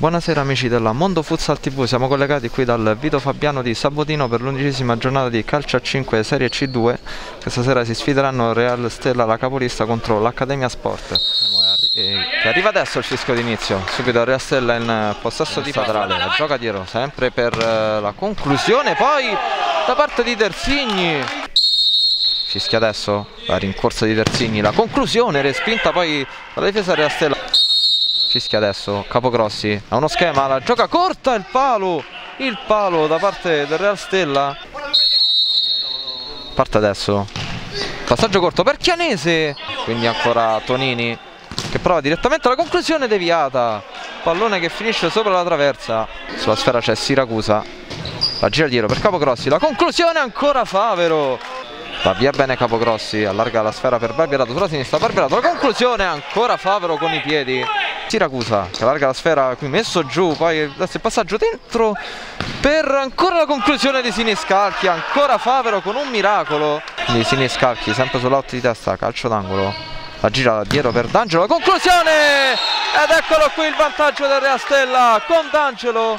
Buonasera amici della Mondo Futsal TV, siamo collegati qui dal Vito Fabiano di Sabotino per l'undicesima giornata di calcio a 5 Serie C2 Questa sera si sfideranno Real Stella, la capolista, contro l'Accademia Sport. E che arriva adesso il fischio d'inizio, subito Real Stella in possesso di Padrale, la gioca dietro sempre per eh, la conclusione, poi da parte di Terzigni Fischia adesso la rincorsa di Terzigni, la conclusione respinta poi dalla difesa Real Stella Fischia adesso, Capogrossi ha uno schema, la gioca corta, il palo, il palo da parte del Real Stella. Parte adesso, passaggio corto per Chianese, quindi ancora Tonini che prova direttamente la conclusione deviata. Pallone che finisce sopra la traversa, sulla sfera c'è Siracusa, la gira dietro per Capogrossi, la conclusione ancora Favero. Va via bene Capogrossi, allarga la sfera per Barberato sulla sinistra, Barberato, la conclusione ancora Favero con i piedi. Siracusa che allarga la sfera qui messo giù poi il passaggio dentro per ancora la conclusione di Siniscalchi ancora Favero con un miracolo di Siniscalchi sempre sull'otto di testa calcio d'angolo la gira dietro per D'Angelo conclusione! Ed eccolo qui il vantaggio del Reastella con D'Angelo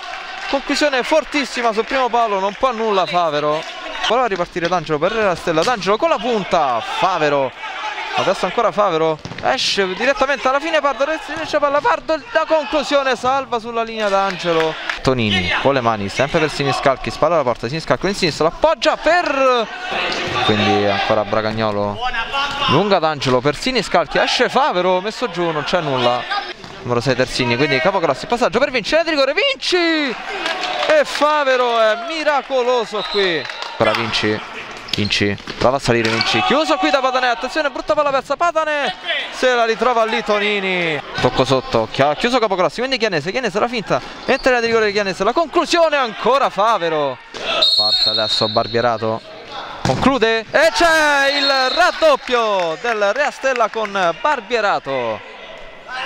conclusione fortissima sul primo palo non può nulla Favero. Voleva ripartire D'Angelo per Reastella D'Angelo con la punta Favero adesso ancora Favero. Esce direttamente alla fine Pardo riesce palla Pardo la conclusione salva sulla linea d'Angelo Tonini con le mani sempre per Siniscalchi spalla alla porta Siniscalchi in sinistra l'appoggia per quindi ancora Bragagnolo lunga d'Angelo per Siniscalchi esce Favero messo giù non c'è nulla. Numero 6 Terzini quindi Capogrossi passaggio per Vinci di rigore Vinci! E Favero è miracoloso qui. Ancora Vinci Vinci. Prova a salire Vinci. Chiuso qui da Patanè attenzione brutta palla persa Patanè se la ritrova lì Tonini tocco sotto. Chiuso Capogrossi quindi Chianese Chianese la finta. La di rigore di Chianese. La conclusione ancora Favero. Parte adesso Barbierato. Conclude. E c'è il raddoppio del Reastella con Barbierato.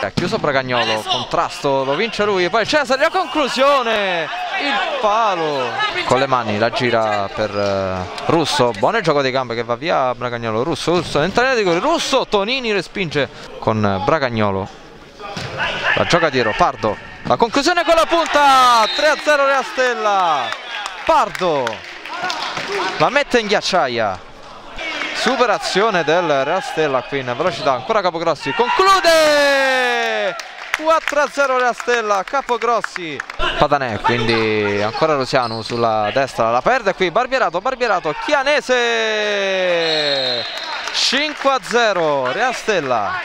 Ha chiuso Bragagnolo, contrasto, lo vince lui, poi Cesare, la conclusione, il palo, con le mani la gira per uh, Russo, buono il gioco di gambe che va via Bragagnolo, Russo, Russo, entra di rigore, Russo, Tonini respinge con Bragagnolo, la gioca dietro, Pardo, la conclusione con la punta, 3-0 Reastella, Pardo, la mette in ghiacciaia. Superazione del Real Stella qui in velocità. Ancora Capogrossi. Conclude! 4-0 Real Stella. Capogrossi Patanè quindi ancora Rosiano sulla destra la perde qui Barbierato Barbierato Chianese! 5-0 Real Stella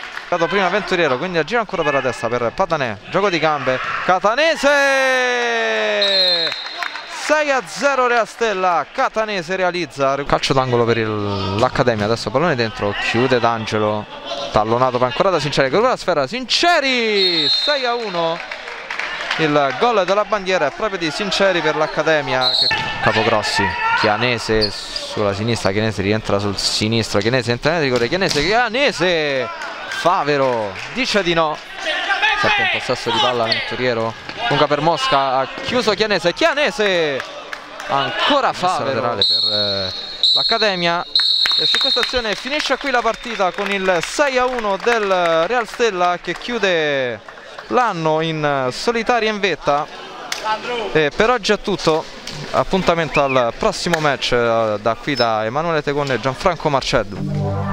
prima Venturiero quindi gira ancora per la destra per Patanè gioco di gambe Catanese! 6 a 0 Reastella Catanese realizza. Calcio d'angolo per l'Accademia adesso pallone dentro chiude D'Angelo tallonato ancora da Sinceri con la sfera Sinceri 6 a 1 il gol della bandiera è proprio di Sinceri per l'Accademia Capogrossi Chianese sulla sinistra Chianese rientra sul sinistro Chianese entra nel rigore Chianese Chianese Favero dice di no. Sempre in possesso di palla Venturiero. Lunga per Mosca ha chiuso Chianese Chianese ancora fa laterale per eh, l'Accademia. E su questa azione finisce qui la partita con il 6 a 1 del Real Stella che chiude l'anno in solitaria in vetta. E per oggi è tutto. Appuntamento al prossimo match eh, da qui da Emanuele Tegone e Gianfranco Marcello